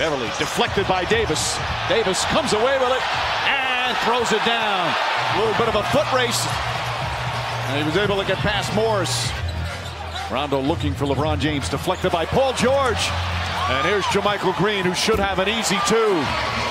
Beverley deflected by Davis. Davis comes away with it and throws it down. A little bit of a foot race. And he was able to get past Morris. Rondo looking for LeBron James, deflected by Paul George. And here's JaMychal Green, who should have an easy two.